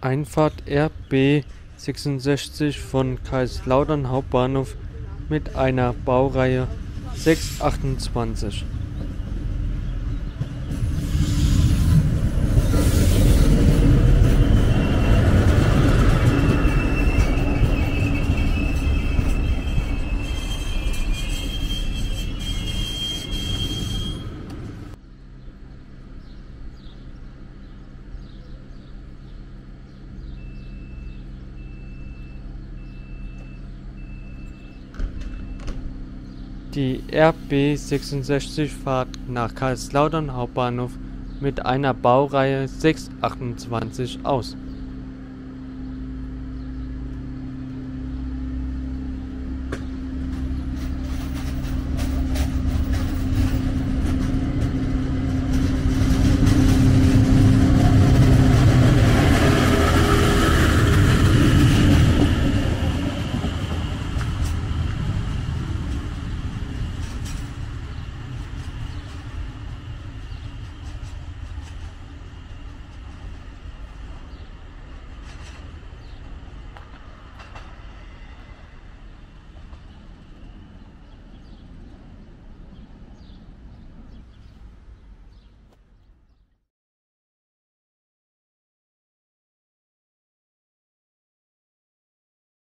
Einfahrt RB 66 von Kaiserslautern Hauptbahnhof mit einer Baureihe 628. Die RB 66 fahrt nach Kaiserslautern Hauptbahnhof mit einer Baureihe 628 aus